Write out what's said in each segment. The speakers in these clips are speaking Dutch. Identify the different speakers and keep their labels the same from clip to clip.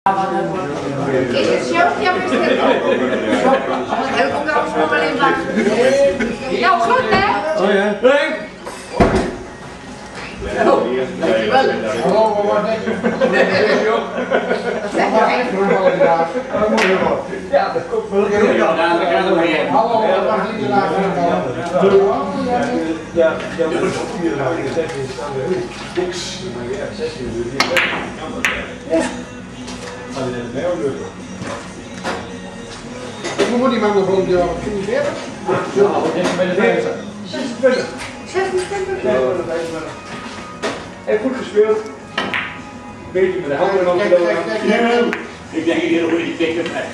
Speaker 1: Is het? Ja, is het Heb ik ook wel eens nog alleen. Nou, goed hè?
Speaker 2: Oh ja. Henk!
Speaker 3: Hallo, wat was dit?
Speaker 1: Zeg maar even.
Speaker 3: Ja, dat komt wel. Hallo, wat was dit de laatste
Speaker 2: Ja, ja, dat ook hier. Ik zeg je staan er niks. Ja, 16 uur. Ja. Gaat hij net mee ook lukken?
Speaker 3: Hoe moet die man nog rond de 45?
Speaker 2: Bij de 50. 26.
Speaker 1: 26.
Speaker 2: Heeft goed gespeeld. Beetje met de handen nog
Speaker 3: kijk.
Speaker 4: Ik denk hier hoe die tikken weg.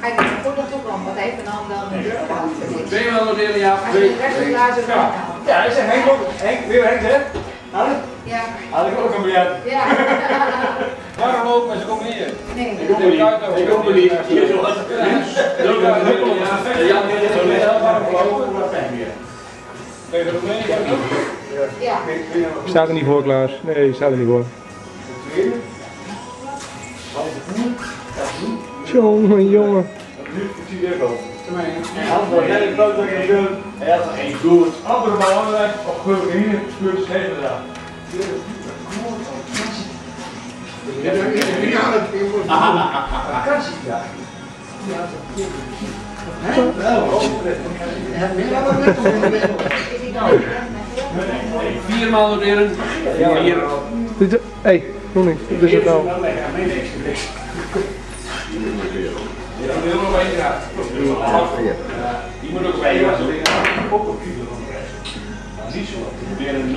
Speaker 1: Hij doet goed dat ook al, wat even dan dan.
Speaker 2: Twee maal noteren, ja.
Speaker 1: De van laat zo
Speaker 2: Ja. Ja, ik zeg Henk ook. Henk, weer Henk, hè? Had ik?
Speaker 1: Ja.
Speaker 2: Had ik ook een biljet.
Speaker 1: Ja.
Speaker 2: Waarom ook, maar ze komen hier.
Speaker 1: Nee.
Speaker 4: Ik kom er niet. Ik kom er niet. Hier zo wat.
Speaker 2: Ik ook.
Speaker 1: Ja.
Speaker 5: Staat er niet voor, Klaas. Nee, staat er niet voor. Jongen, jongen.
Speaker 2: Nu, ik zie het wel.
Speaker 4: Doen? Hij had er geen goed.
Speaker 2: Andere bal onderweg, of gelukkig hier, speurt ze even daar. Vakantie, ja.
Speaker 1: Is hij dan?
Speaker 2: Vier maal noteren. Hier.
Speaker 5: Dit is- hey, nog niet. Dit is het nou.
Speaker 2: Die moet er nog één jaar.
Speaker 4: Die moet ook bij je. Niet zo. Weer een.